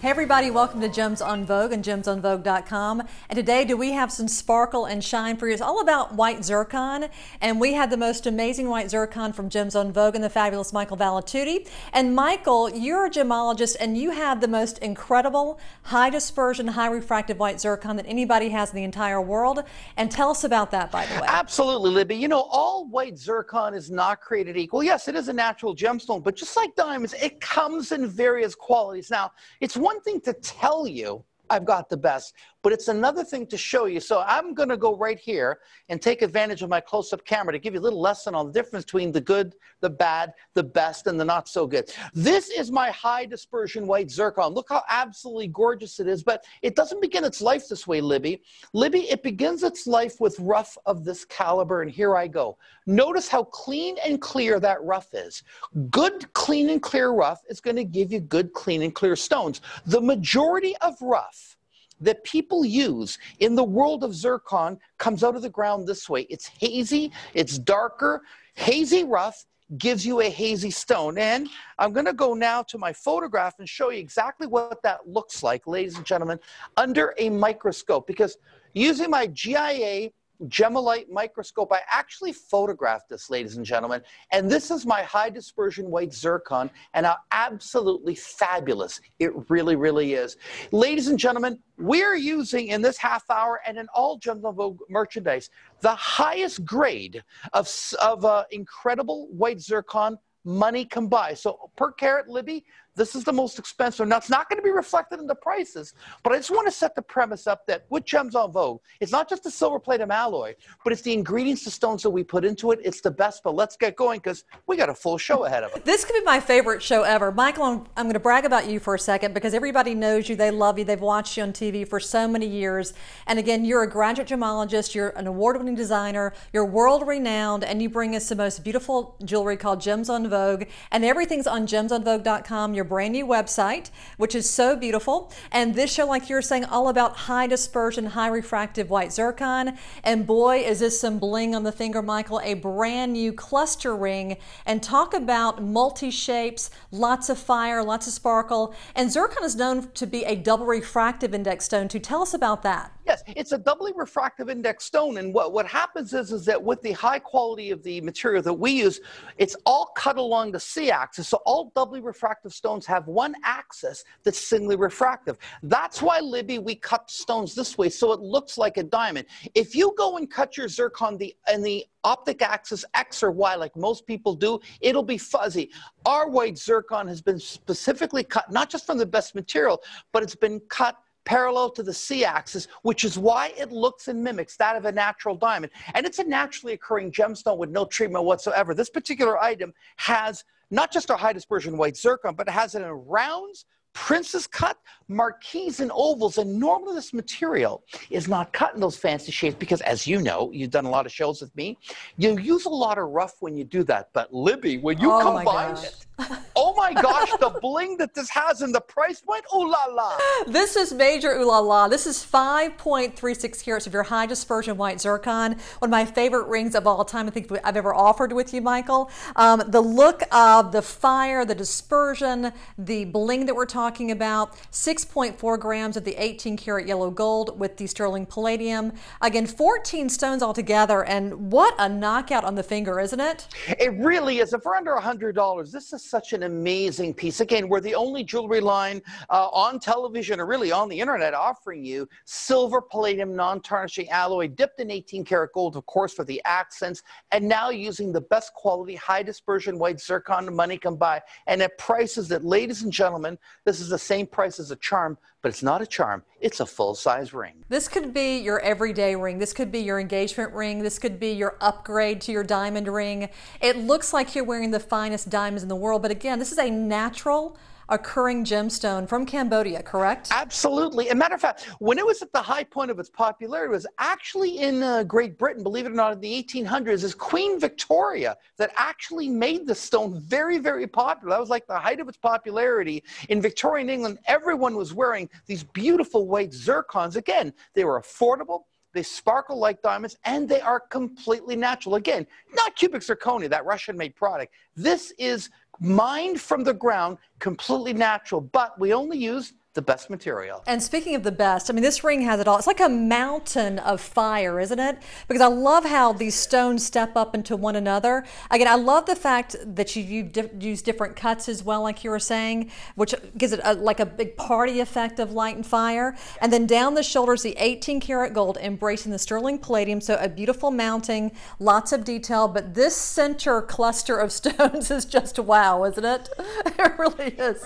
Hey everybody, welcome to Gems En Vogue and gemsenvogue.com. And today, do we have some sparkle and shine for you? It's all about white zircon. And we had the most amazing white zircon from Gems En Vogue and the fabulous Michael Valitutti. And Michael, you're a gemologist and you have the most incredible high dispersion, high refractive white zircon that anybody has in the entire world. And tell us about that, by the way. Absolutely, Libby. You know, all white zircon is not created equal. Yes, it is a natural gemstone, but just like diamonds, it comes in various qualities. Now, it's one one thing to tell you I've got the best. But it's another thing to show you. So I'm going to go right here and take advantage of my close-up camera to give you a little lesson on the difference between the good, the bad, the best, and the not so good. This is my high dispersion white zircon. Look how absolutely gorgeous it is. But it doesn't begin its life this way, Libby. Libby, it begins its life with rough of this caliber. And here I go. Notice how clean and clear that rough is. Good, clean, and clear rough is going to give you good, clean, and clear stones. The majority of rough that people use in the world of zircon comes out of the ground this way. It's hazy, it's darker, hazy rough gives you a hazy stone. And I'm going to go now to my photograph and show you exactly what that looks like, ladies and gentlemen, under a microscope. Because using my GIA Gemolite microscope. I actually photographed this, ladies and gentlemen, and this is my high dispersion white zircon, and how absolutely fabulous it really, really is. Ladies and gentlemen, we're using in this half hour and in all Gems Vogue merchandise the highest grade of, of uh, incredible white zircon money can buy. So per carat, Libby, this is the most expensive. Now, it's not going to be reflected in the prices, but I just want to set the premise up that with Gems En Vogue, it's not just the silver platinum alloy, but it's the ingredients, the stones that we put into it. It's the best, but let's get going because we got a full show ahead of us. This could be my favorite show ever. Michael, I'm, I'm going to brag about you for a second because everybody knows you, they love you, they've watched you on TV for so many years. And again, you're a graduate gemologist, you're an award winning designer, you're world renowned, and you bring us the most beautiful jewelry called Gems En Vogue. And everything's on gemsenvogue.com your brand new website, which is so beautiful. And this show, like you're saying, all about high dispersion, high refractive white zircon. And boy, is this some bling on the finger, Michael, a brand new cluster ring. And talk about multi shapes, lots of fire, lots of sparkle. And zircon is known to be a double refractive index stone too. Tell us about that. Yes, it's a doubly refractive index stone. And what, what happens is, is that with the high quality of the material that we use, it's all cut along the C axis. So all doubly refractive stones have one axis that's singly refractive. That's why, Libby, we cut stones this way so it looks like a diamond. If you go and cut your zircon the, in the optic axis X or Y, like most people do, it'll be fuzzy. Our white zircon has been specifically cut, not just from the best material, but it's been cut parallel to the c-axis, which is why it looks and mimics that of a natural diamond. And it's a naturally occurring gemstone with no treatment whatsoever. This particular item has not just a high dispersion white zircon, but it has it in rounds, princess cut, marquise, and ovals. And normally this material is not cut in those fancy shapes because, as you know, you've done a lot of shows with me, you use a lot of rough when you do that. But Libby, when you oh combine it, my gosh, the bling that this has and the price point, ooh la la. This is major ooh la la. This is 5.36 carats of your high dispersion white zircon. One of my favorite rings of all time, I think I've ever offered with you, Michael. Um, the look of the fire, the dispersion, the bling that we're talking about, 6.4 grams of the 18 karat yellow gold with the sterling palladium. Again, 14 stones altogether, and what a knockout on the finger, isn't it? It really is. If we're under $100, this is such an amazing piece. Again, we're the only jewelry line uh, on television or really on the internet offering you silver palladium non-tarnishing alloy dipped in 18 karat gold, of course, for the accents, and now using the best quality high dispersion white zircon money can buy, and at prices that, ladies and gentlemen, this is the same price as a charm, but it's not a charm. It's a full-size ring. This could be your everyday ring. This could be your engagement ring. This could be your upgrade to your diamond ring. It looks like you're wearing the finest diamonds in the world, but again, this is a natural occurring gemstone from Cambodia, correct? Absolutely. As a matter of fact, when it was at the high point of its popularity, it was actually in uh, Great Britain, believe it or not, in the 1800s, is Queen Victoria that actually made the stone very, very popular. That was like the height of its popularity. In Victorian England, everyone was wearing these beautiful white zircons. Again, they were affordable, they sparkle like diamonds, and they are completely natural. Again, not cubic zirconia, that Russian made product. This is mined from the ground, completely natural, but we only use the best material. And speaking of the best, I mean, this ring has it all. It's like a mountain of fire, isn't it? Because I love how these stones step up into one another. Again, I love the fact that you, you use different cuts as well, like you were saying, which gives it a, like a big party effect of light and fire. And then down the shoulders, the 18 karat gold embracing the sterling palladium. So a beautiful mounting, lots of detail. But this center cluster of stones is just wow, isn't it? It really is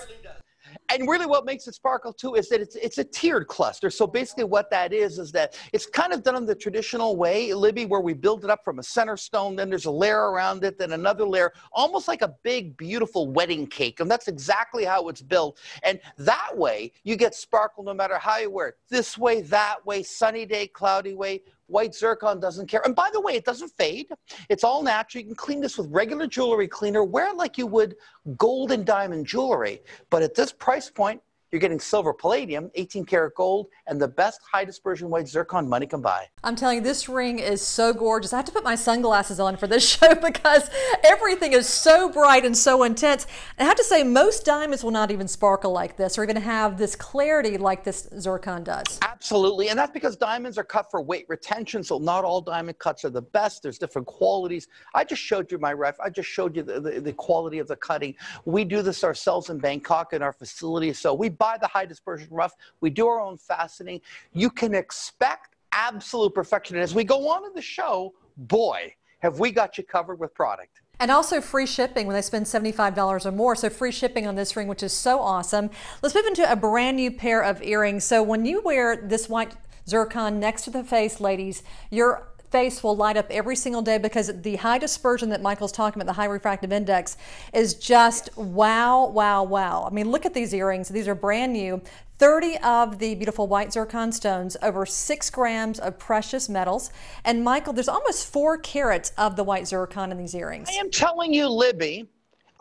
and really what makes it sparkle too is that it's it's a tiered cluster. So basically what that is is that it's kind of done in the traditional way libby where we build it up from a center stone then there's a layer around it then another layer almost like a big beautiful wedding cake. And that's exactly how it's built. And that way you get sparkle no matter how you wear it. This way that way sunny day cloudy way White zircon doesn't care. And by the way, it doesn't fade. It's all natural. You can clean this with regular jewelry cleaner. Wear it like you would gold and diamond jewelry. But at this price point, you're getting silver palladium, 18 karat gold, and the best high dispersion white zircon money can buy. I'm telling you, this ring is so gorgeous. I have to put my sunglasses on for this show because everything is so bright and so intense. I have to say, most diamonds will not even sparkle like this or even have this clarity like this zircon does. Absolutely. And that's because diamonds are cut for weight retention. So not all diamond cuts are the best. There's different qualities. I just showed you my ref. I just showed you the, the, the quality of the cutting. We do this ourselves in Bangkok in our facility. So we buy the high dispersion rough. We do our own faceting. You can expect absolute perfection. And as we go on in the show, boy, have we got you covered with product. And also free shipping when they spend $75 or more. So free shipping on this ring, which is so awesome. Let's move into a brand new pair of earrings. So when you wear this white zircon next to the face, ladies, you're face will light up every single day because the high dispersion that Michael's talking about, the high refractive index, is just wow, wow, wow. I mean, look at these earrings. These are brand new. 30 of the beautiful white zircon stones, over six grams of precious metals. And Michael, there's almost four carats of the white zircon in these earrings. I am telling you, Libby,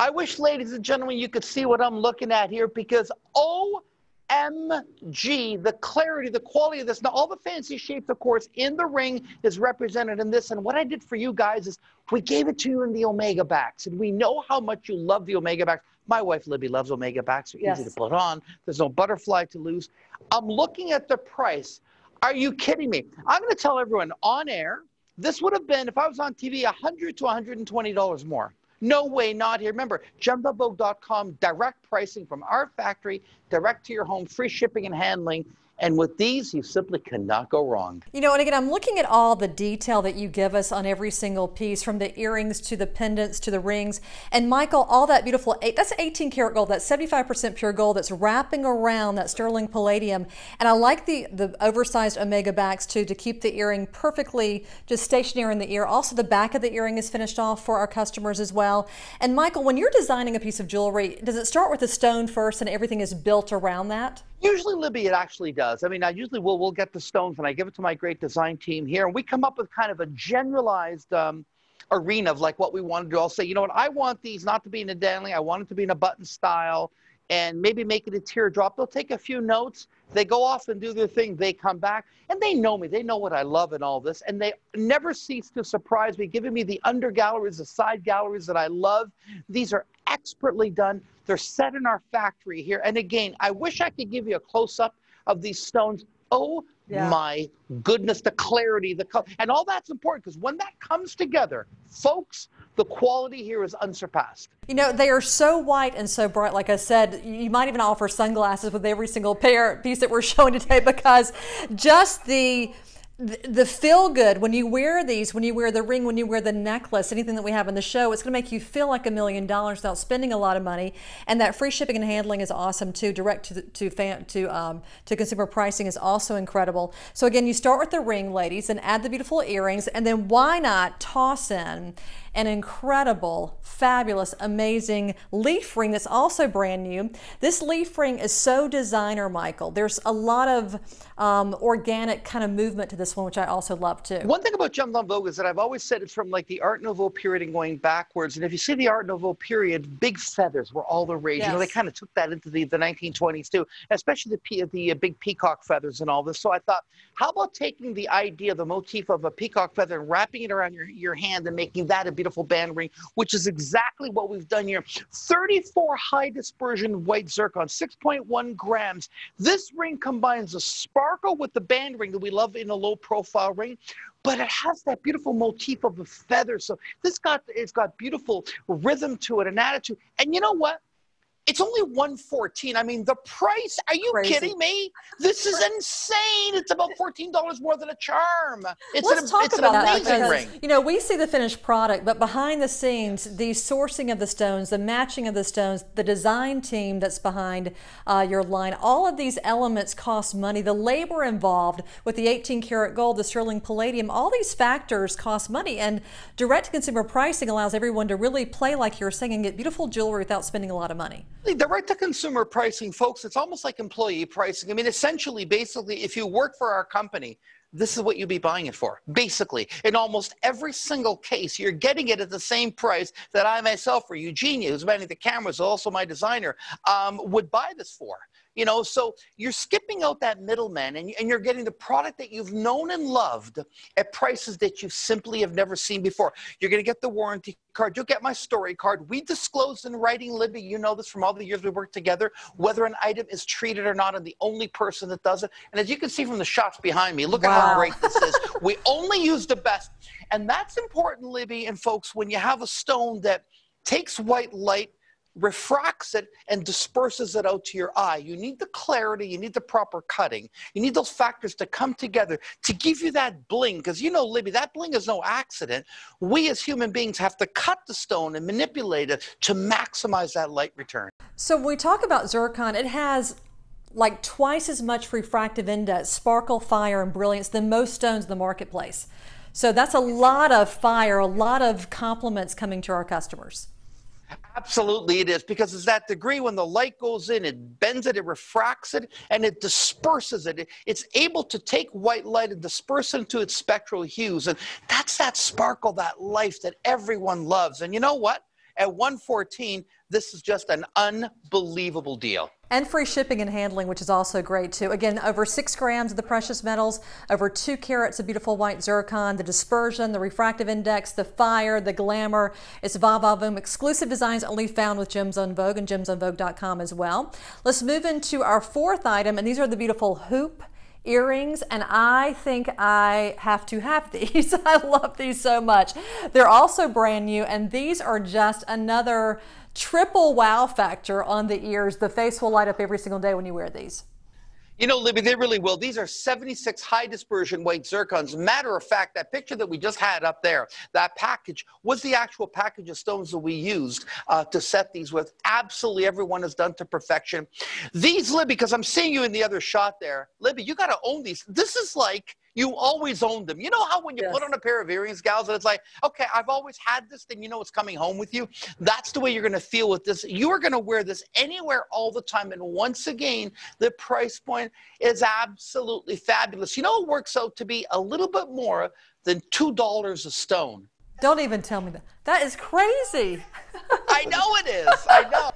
I wish, ladies and gentlemen, you could see what I'm looking at here because, oh, MG, the clarity, the quality of this. Now, all the fancy shapes, of course, in the ring is represented in this. And what I did for you guys is we gave it to you in the Omega backs. And we know how much you love the Omega backs. My wife, Libby, loves Omega backs. They're yes. easy to put on. There's no butterfly to lose. I'm looking at the price. Are you kidding me? I'm going to tell everyone on air, this would have been, if I was on TV, 100 to $120 more. No way, not here. Remember, gemvogue.com, direct pricing from our factory, direct to your home, free shipping and handling. And with these, you simply cannot go wrong. You know, and again, I'm looking at all the detail that you give us on every single piece, from the earrings to the pendants to the rings. And Michael, all that beautiful, eh, that's 18 karat gold, that's 75% pure gold that's wrapping around that sterling palladium. And I like the, the oversized Omega backs too to keep the earring perfectly just stationary in the ear. Also, the back of the earring is finished off for our customers as well. And Michael, when you're designing a piece of jewelry, does it start with the stone first and everything is built around that? Usually, Libby, it actually does. I mean, I usually will we'll get the stones and I give it to my great design team here, and we come up with kind of a generalized um, arena of like what we want to do. I'll say, you know what, I want these not to be in a dangling. I want it to be in a button style, and maybe make it a teardrop. They'll take a few notes. They go off and do their thing. They come back, and they know me. They know what I love and all this, and they never cease to surprise me, giving me the under galleries, the side galleries that I love. These are expertly done. They're set in our factory here. And again, I wish I could give you a close up of these stones. Oh yeah. my goodness, the clarity, the color, and all that's important because when that comes together, folks, the quality here is unsurpassed. You know, they are so white and so bright. Like I said, you might even offer sunglasses with every single pair piece that we're showing today because just the the feel good when you wear these, when you wear the ring, when you wear the necklace, anything that we have in the show, it's going to make you feel like a million dollars without spending a lot of money. And that free shipping and handling is awesome too. Direct to to fan, to um, to consumer pricing is also incredible. So again, you start with the ring, ladies, and add the beautiful earrings, and then why not toss in an incredible, fabulous, amazing leaf ring that's also brand new. This leaf ring is so designer, Michael. There's a lot of um, organic kind of movement to this one, which I also love too. One thing about en Vogue is that I've always said it's from like the Art Nouveau period and going backwards. And if you see the Art Nouveau period, big feathers were all the rage. Yes. You know, they kind of took that into the, the 1920s too, especially the, the uh, big peacock feathers and all this. So I thought, how about taking the idea, the motif of a peacock feather and wrapping it around your, your hand and making that a beautiful band ring, which is exactly what we've done here. 34 high dispersion white zircon, 6.1 grams. This ring combines a sparkle with the band ring that we love in a low profile ring, but it has that beautiful motif of a feather. So this got it's got beautiful rhythm to it, an attitude. And you know what? It's only 114. I mean, the price, are you Crazy. kidding me? This is insane. It's about $14 more than a charm. It's Let's an, talk it's about an amazing that because, ring. You know, we see the finished product, but behind the scenes, the sourcing of the stones, the matching of the stones, the design team that's behind uh, your line, all of these elements cost money. The labor involved with the 18 karat gold, the sterling palladium, all these factors cost money. And direct to consumer pricing allows everyone to really play like you're saying and get beautiful jewelry without spending a lot of money. The right to consumer pricing, folks, it's almost like employee pricing. I mean, essentially, basically, if you work for our company, this is what you'd be buying it for. Basically, in almost every single case, you're getting it at the same price that I myself, or Eugenia, who's manning the cameras, also my designer, um, would buy this for. You know, so you're skipping out that middleman and, and you're getting the product that you've known and loved at prices that you simply have never seen before. You're going to get the warranty card. You'll get my story card. We disclosed in writing, Libby, you know this from all the years we worked together, whether an item is treated or not. I'm the only person that does it. And as you can see from the shots behind me, look wow. at how great this is. we only use the best. And that's important, Libby and folks, when you have a stone that takes white light refracts it and disperses it out to your eye. You need the clarity, you need the proper cutting. You need those factors to come together to give you that bling. Because you know, Libby, that bling is no accident. We as human beings have to cut the stone and manipulate it to maximize that light return. So when we talk about zircon, it has like twice as much refractive index, sparkle, fire, and brilliance than most stones in the marketplace. So that's a lot of fire, a lot of compliments coming to our customers. Absolutely, it is because it's that degree when the light goes in, it bends it, it refracts it, and it disperses it. It's able to take white light and disperse it into its spectral hues. And that's that sparkle, that life that everyone loves. And you know what? At 114, this is just an unbelievable deal. And free shipping and handling, which is also great too. Again, over six grams of the precious metals, over two carats of beautiful white zircon, the dispersion, the refractive index, the fire, the glamour. It's Va Va Voom exclusive designs only found with Gems En Vogue and gemsenvogue.com as well. Let's move into our fourth item, and these are the beautiful hoop earrings and I think I have to have these. I love these so much. They're also brand new and these are just another triple wow factor on the ears. The face will light up every single day when you wear these. You know, Libby, they really will. These are 76 high dispersion white zircons. Matter of fact, that picture that we just had up there, that package was the actual package of stones that we used uh, to set these with. Absolutely everyone has done to perfection. These, Libby, because I'm seeing you in the other shot there, Libby, you got to own these. This is like you always own them. You know how when you yes. put on a pair of earrings, gals, and it's like, okay, I've always had this thing, you know it's coming home with you. That's the way you're going to feel with this. You are going to wear this anywhere all the time. And once again, the price point is absolutely fabulous. You know, it works out to be a little bit more than $2 a stone. Don't even tell me that. That is crazy. I know it is. I know.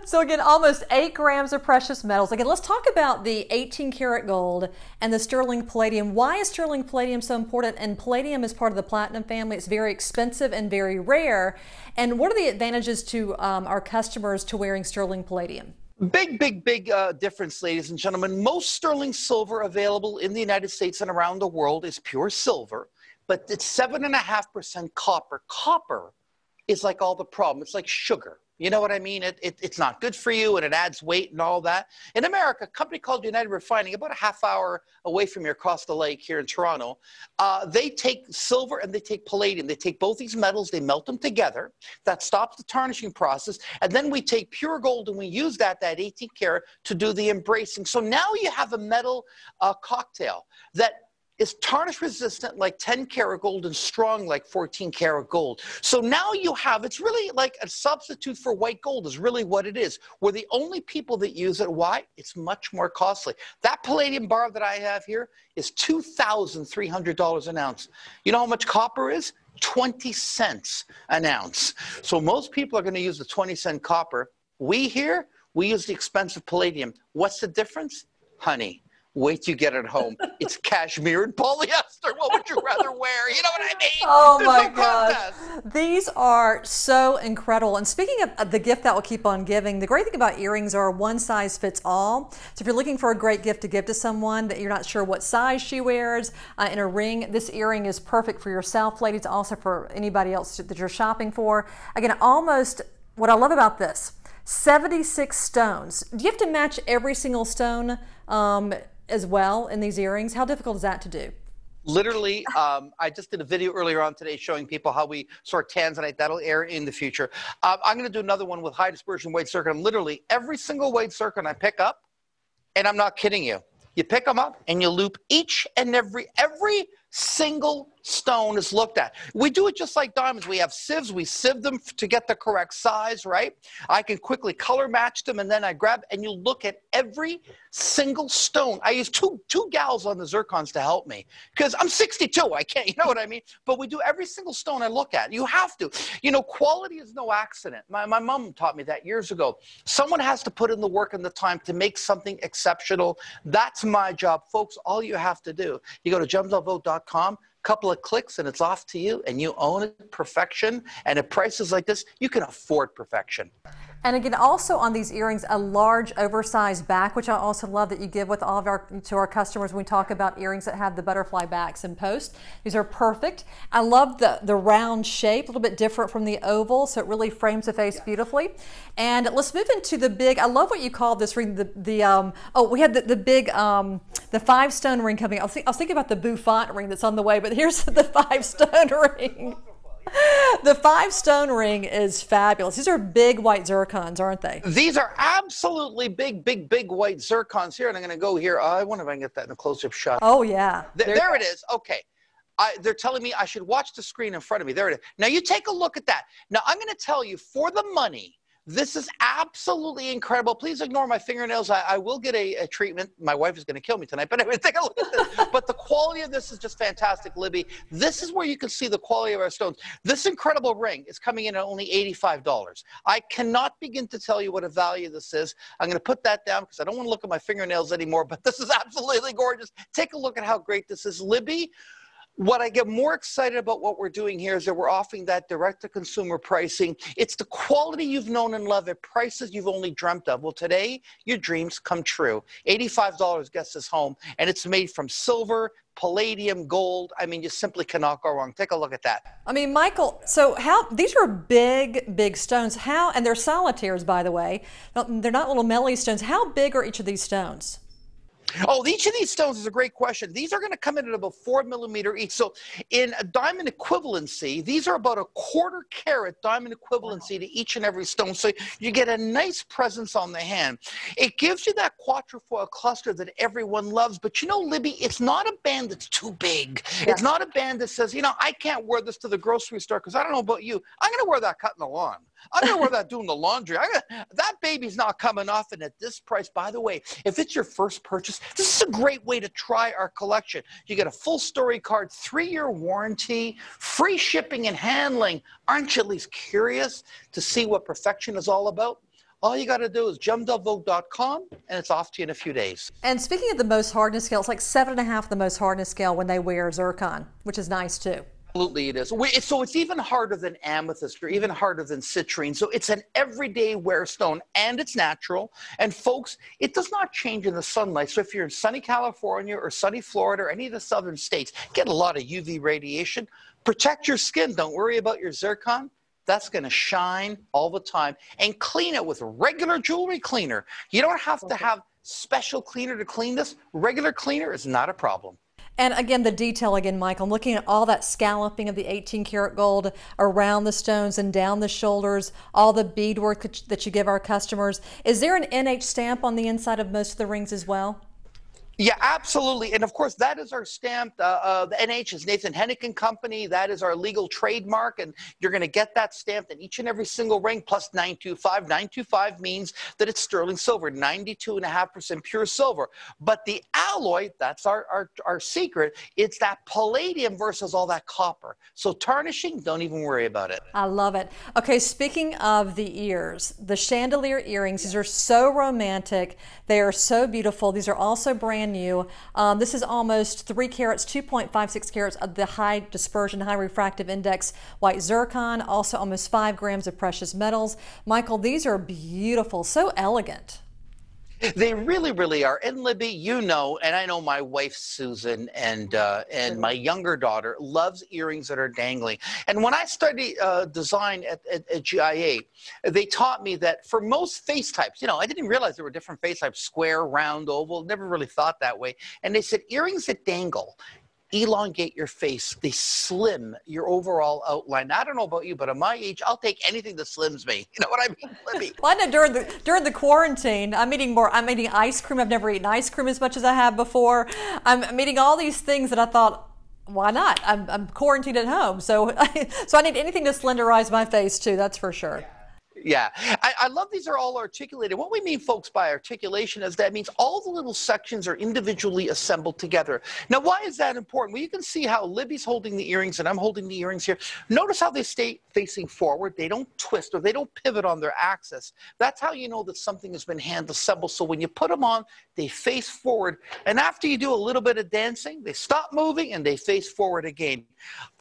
So again, almost eight grams of precious metals. Again, let's talk about the 18 karat gold and the sterling palladium. Why is sterling palladium so important? And palladium is part of the platinum family. It's very expensive and very rare. And what are the advantages to um, our customers to wearing sterling palladium? Big, big, big uh, difference, ladies and gentlemen. Most sterling silver available in the United States and around the world is pure silver, but it's seven and a half percent copper. Copper is like all the problem. It's like sugar. You know what I mean? It, it, it's not good for you and it adds weight and all that. In America, a company called United Refining, about a half hour away from here across the lake here in Toronto, uh, they take silver and they take palladium. They take both these metals, they melt them together. That stops the tarnishing process. And then we take pure gold and we use that, that 18 karat, to do the embracing. So now you have a metal uh, cocktail that is tarnish resistant like 10 karat gold and strong like 14 karat gold. So now you have, it's really like a substitute for white gold, is really what it is. We're the only people that use it. Why? It's much more costly. That palladium bar that I have here is $2,300 an ounce. You know how much copper is? 20 cents an ounce. So most people are going to use the 20 cent copper. We here, we use the expensive palladium. What's the difference? Honey. Wait till you get it home. It's cashmere and polyester. What would you rather wear? You know what I mean? Oh There's my no gosh. These are so incredible. And speaking of the gift that will keep on giving, the great thing about earrings are one size fits all. So if you're looking for a great gift to give to someone that you're not sure what size she wears uh, in a ring, this earring is perfect for yourself, ladies, also for anybody else that you're shopping for. Again, almost what I love about this 76 stones. Do you have to match every single stone? Um, as well in these earrings. How difficult is that to do? Literally, um, I just did a video earlier on today showing people how we sort tanzanite. That'll air in the future. Um, I'm going to do another one with high dispersion weight zircon. Literally, every single weight zircon I pick up, and I'm not kidding you. You pick them up and you loop each and every every single stone is looked at. We do it just like diamonds. We have sieves, we sieve them to get the correct size, right? I can quickly color match them and then I grab and you look at every single stone. I use two two gals on the zircons to help me because I'm 62. I can't, you know what I mean? But we do every single stone I look at. You have to. You know, quality is no accident. My, my mom taught me that years ago. Someone has to put in the work and the time to make something exceptional. That's my job. Folks, all you have to do, you go to gemsenvogue.com couple of clicks and it's off to you and you own it perfection. And at prices like this you can afford perfection and again, also on these earrings, a large oversized back, which I also love that you give with all of our to our customers when we talk about earrings that have the butterfly backs and post. These are perfect. I love the, the round shape, a little bit different from the oval, so it really frames the face beautifully. And let's move into the big, I love what you call this ring, the, the um, oh, we had the, the big, um, the five stone ring coming. I was, I was thinking about the bouffant ring that's on the way, but here's the five stone ring the five stone ring is fabulous. These are big white zircons, aren't they? These are absolutely big, big, big white zircons here. And I'm going to go here. Oh, I wonder if I can get that in a close up shot. Oh, yeah. Th- there, there it is. Okay. I, they're telling me I should watch the screen in front of me. There it is. Now you take a look at that. Now I'm going to tell you for the money this is absolutely incredible. Please ignore my fingernails. I, I will get a, a, treatment. My wife is going to kill me tonight, but anyway, take a look at this. but the quality of this is just fantastic, Libby. This is where you can see the quality of our stones. This incredible ring is coming in at only $85. I cannot begin to tell you what a value this is. I'm going to put that down because I don't want to look at my fingernails anymore, but this is absolutely gorgeous. Take a look at how great this is. Libby, what I get more excited about what we're doing here is that we're offering that direct to consumer pricing. It's the quality you've known and loved at prices you've only dreamt of. Well, today, your dreams come true. $85 gets us home, and it's made from silver, palladium, gold. I mean, you simply cannot go wrong. Take a look at that. I mean, Michael, so how these are big, big stones. How, and they're solitaires, by the way. They're not little melee stones. How big are each of these stones? Oh, each of these stones is a great question. These are going to come in at about four millimeter each. So, in a diamond equivalency, these are about a quarter carat diamond equivalency wow. to each and every stone. So, you get a nice presence on the hand. It gives you that quatrefoil cluster that everyone loves. But you know, Libby, it's not a band that's too big. Yeah. It's not a band that says, you know, I can't wear this to the grocery store because I don't know about you. I'm going to wear that cutting the lawn. I'm gonna wear that doing the laundry. I got that baby's not coming off, and at this price, by the way, if it's your first purchase, this is a great way to try our collection. You get a full story card, three-year warranty, free shipping and handling. Aren't you at least curious to see what perfection is all about? All you got to do is gemsenvogue.com and it's off to you in a few days. And speaking of the Mohs hardness scale, it's like seven and a half the Mohs hardness scale when they wear zircon, which is nice too. Absolutely, it is. So it's even harder than amethyst or even harder than citrine. So it's an everyday wear stone and it's natural. And folks, it does not change in the sunlight. So if you're in sunny California or sunny Florida or any of the southern states, get a lot of UV radiation. Protect your skin. Don't worry about your zircon. That's going to shine all the time. And clean it with regular jewelry cleaner. You don't have to have special cleaner to clean this. Regular cleaner is not a problem. And again, the detail again, Michael, I'm looking at all that scalloping of the 18 karat gold around the stones and down the shoulders, all the beadwork that you give our customers. Is there an NH stamp on the inside of most of the rings as well? Yeah, absolutely. And of course, that is our stamp. Uh, uh, the NH is Nathan Henican Company. That is our legal trademark. And you're going to get that stamped in each and every single ring plus 925. 925 means that it's sterling silver, 92.5% pure silver. But the alloy, that's our, our, our secret, it's that palladium versus all that copper. So tarnishing, don't even worry about it. I love it. Okay, speaking of the ears, the chandelier earrings, these are so romantic. They are so beautiful. These are also brand new. Um, this is almost three carats, 2.56 carats of the high dispersion, high refractive index white zircon, also almost five grams of precious metals. Michael, these are beautiful, so elegant. They really, really are. And Libby, you know, and I know my wife Susan and uh, and my younger daughter loves earrings that are dangling. And when I studied uh, design at, at, at, GIA, they taught me that for most face types, you know, I didn't realize there were different face types: square, round, oval. Never really thought that way. And they said earrings that dangle elongate your face. They slim your overall outline. I don't know about you, but at my age, I'll take anything that slims me. You know what I mean, Libby? well, I know during the during the quarantine, I'm eating more. I'm eating ice cream. I've never eaten ice cream as much as I have before. I'm, I'm eating all these things that I thought. Why not? I'm, I'm quarantined at home, so so I need anything to slenderize my face too. That's for sure. Yeah. Yeah, I, I, love these are all articulated. What we mean, folks, by articulation is that means all the little sections are individually assembled together. Now, why is that important? Well, you can see how Libby's holding the earrings and I'm holding the earrings here. Notice how they stay facing forward. They don't twist or they don't pivot on their axis. That's how you know that something has been hand assembled. So when you put them on, they face forward. And after you do a little bit of dancing, they stop moving and they face forward again.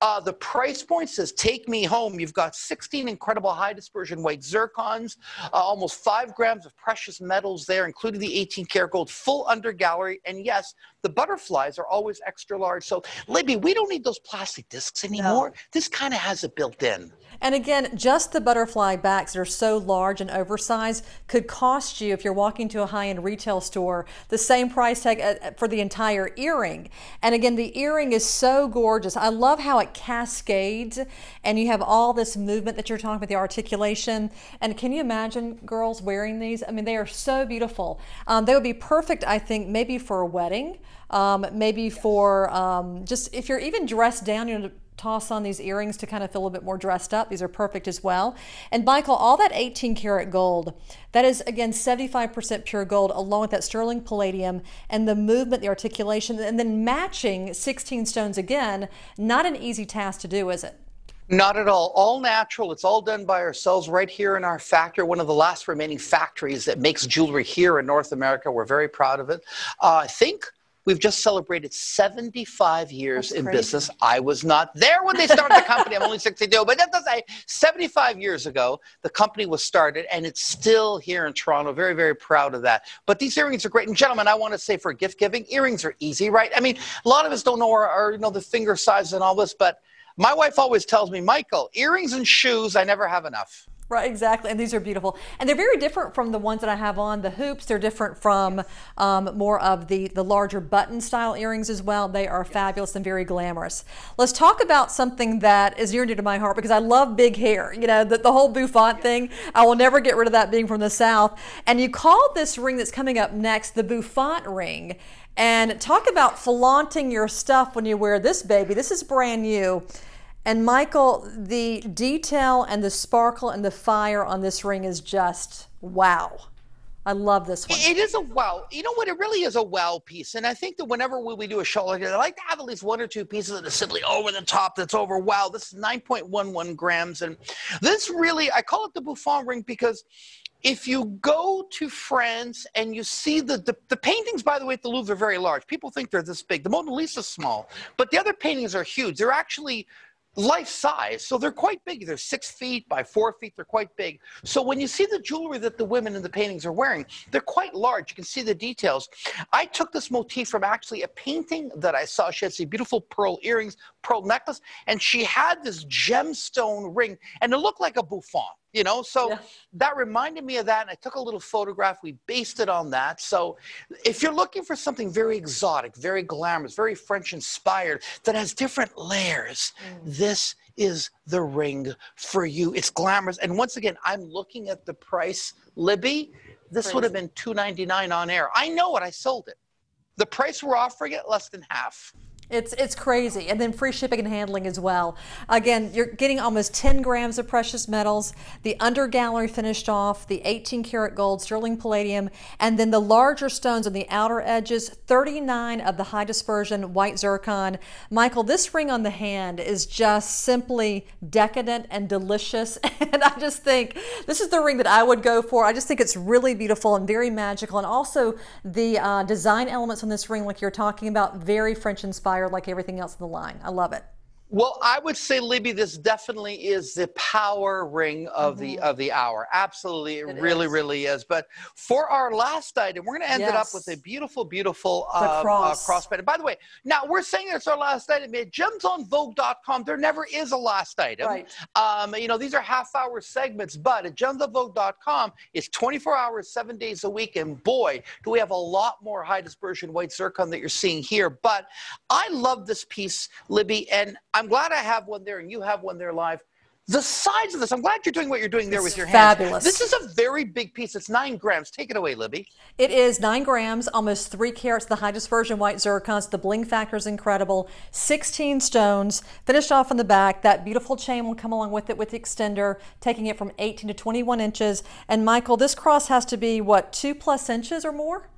Uh, the price point says, take me home. You've got 16 incredible high dispersion white zircons, uh, almost five grams of precious metals there, including the 18 karat gold, full under gallery. And yes, the butterflies are always extra large. So, Libby, we don't need those plastic discs anymore. No. This kind of has it built in. And again, just the butterfly backs that are so large and oversized could cost you, if you're walking to a high end retail store, the same price tag uh, for the entire earring. And again, the earring is so gorgeous. I love how it cascades and you have all this movement that you're talking about, the articulation. And can you imagine girls wearing these? I mean, they are so beautiful. Um, they would be perfect, I think, maybe for a wedding. Um, maybe for um, just if you're even dressed down, you know, toss on these earrings to kind of feel a bit more dressed up. These are perfect as well. And Michael, all that 18 karat gold, that is again 75% pure gold along with that sterling palladium and the movement, the articulation, and then matching 16 stones again, not an easy task to do, is it? Not at all. All natural. It's all done by ourselves right here in our factory, one of the last remaining factories that makes jewelry here in North America. We're very proud of it. Uh, I think We've just celebrated 75 years in business. I was not there when they started the company. I'm only 62, but that does say 75 years ago, the company was started and it's still here in Toronto. Very, very proud of that. But these earrings are great. And gentlemen, I want to say for gift giving, earrings are easy, right? I mean, a lot of us don't know our, our you know, the finger size and all this, but my wife always tells me, Michael, earrings and shoes, I never have enough. Right, exactly. And these are beautiful. And they're very different from the ones that I have on. The hoops, they're different from um, more of the, the larger button style earrings as well. They are fabulous and very glamorous. Let's talk about something that is near and dear to my heart because I love big hair. You know, the, the whole bouffant thing. I will never get rid of that being from the South. And you called this ring that's coming up next the bouffant ring. And talk about flaunting your stuff when you wear this baby. This is brand new. And Michael, the detail and the sparkle and the fire on this ring is just wow. I love this one. It is a wow. You know what? It really is a wow piece. And I think that whenever we do a show like this, I like to have at least one or two pieces that are simply over the top, that's over wow. This is 9.11 grams. And this really, I call it the bouffant ring because if you go to France and you see the, the, the, paintings, by the way, at the Louvre are very large. People think they're this big. The Mona Lisa is small, but the other paintings are huge. They're actually life size. So they're quite big. They're six feet by four feet. They're quite big. So when you see the jewelry that the women in the paintings are wearing, they're quite large. You can see the details. I took this motif from actually a painting that I saw. She had some beautiful pearl earrings, pearl necklace, and she had this gemstone ring, and it looked like a bouffant you know so yeah. that reminded me of that and i took a little photograph we based it on that so if you're looking for something very exotic very glamorous very french inspired that has different layers mm. this is the ring for you it's glamorous and once again i'm looking at the price libby this Crazy. would have been 299 on air i know it i sold it The price we're offering it, less than half. It's it's crazy, and then free shipping and handling as well. Again, you're getting almost 10 grams of precious metals, the under gallery finished off, the 18 karat gold, sterling palladium, and then the larger stones on the outer edges. 39 of the high dispersion white zircon. Michael, this ring on the hand is just simply decadent and delicious, and I just think this is the ring that I would go for. I just think it's really beautiful and very magical, and also the uh, design elements on this ring, like you're talking about, very French inspired like everything else in the line. I love it. Well, I would say, Libby, this definitely is the power ring of mm-hmm. the of the hour. Absolutely, it, it really, is. really is. But for our last item, we're going to end yes. it up with a beautiful, beautiful uh, uh cross. Uh, crossband. And by the way, now we're saying it's our last item. At gemsenvogue.com, there never is a last item. Right. Um, you know, these are half-hour segments, but at gemsenvogue.com, it's 24 hours, seven days a week. And boy, do we have a lot more high dispersion white zircon that you're seeing here. But I love this piece, Libby, and I'm glad I have one there and you have one there live. The size of this, I'm glad you're doing what you're doing there it's with your hands. Fabulous. This is a very big piece. It's nine grams. Take it away, Libby. It is nine grams, almost three carats, the high dispersion white zircons. The bling factor is incredible. 16 stones, finished off on the back. That beautiful chain will come along with it with the extender, taking it from 18 to 21 inches. And Michael, this cross has to be, what, two plus inches or more?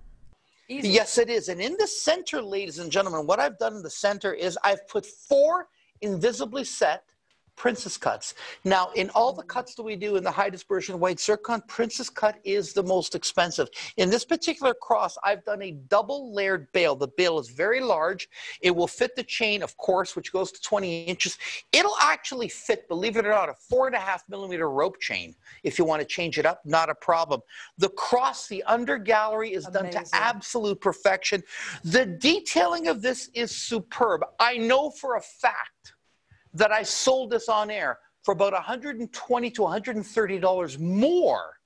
Easy. Yes, it is. And in the center, ladies and gentlemen, what I've done in the center is I've put four invisibly set princess cuts. Now, in all the cuts that we do in the high dispersion white zircon, princess cut is the most expensive. In this particular cross, I've done a double layered bail. The bail is very large. It will fit the chain, of course, which goes to 20 inches. It'll actually fit, believe it or not, a four and a half millimeter rope chain. If you want to change it up, not a problem. The cross, the under gallery is Amazing. done to absolute perfection. The detailing of this is superb. I know for a fact that I sold this on air for about 120 to 130 dollars more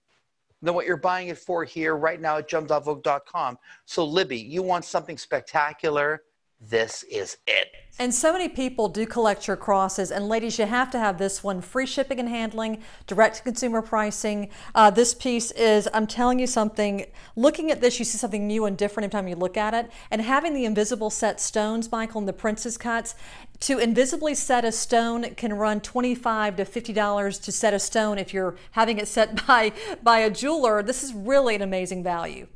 than what you're buying it for here right now at gem.vogue.com. So Libby, you want something spectacular? This is it. And so many people do collect your crosses. And ladies, you have to have this one free shipping and handling, direct to consumer pricing. Uh, this piece is, I'm telling you something, looking at this, you see something new and different every time you look at it. And having the invisible set stones, Michael, and the princess cuts, to invisibly set a stone can run 25 to $50 to set a stone if you're having it set by, by a jeweler. This is really an amazing value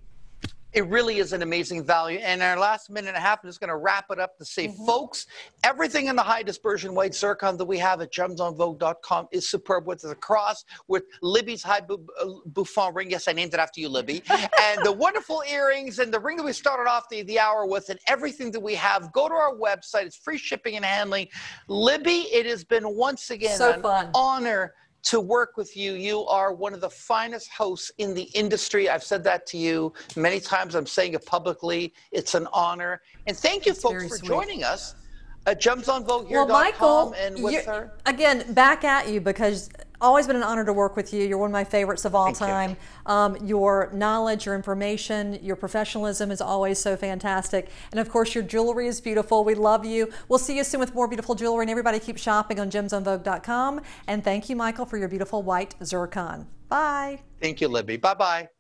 it really is an amazing value. And our last minute and a half, I'm just going to wrap it up to say, mm-hmm. folks, everything in the high dispersion white zircon that we have at gemsenvogue.com is superb with the cross, with Libby's high bu- uh, bouffant ring. Yes, I named it after you, Libby. and the wonderful earrings and the ring that we started off the, the hour with and everything that we have. Go to our website. It's free shipping and handling. Libby, it has been once again so an fun. honor to work with you. You are one of the finest hosts in the industry. I've said that to you many times. I'm saying it publicly. It's an honor. And thank you, That's folks, for sweet. joining us at gemsenvogue Well, Michael, and with her. Again, back at you because always been an honor to work with you. You're one of my favorites of all Thank time. You. Um, your knowledge, your information, your professionalism is always so fantastic. And of course, your jewelry is beautiful. We love you. We'll see you soon with more beautiful jewelry. And everybody keep shopping on gemsenvogue.com. And thank you, Michael, for your beautiful white zircon. Bye. Thank you, Libby. Bye bye.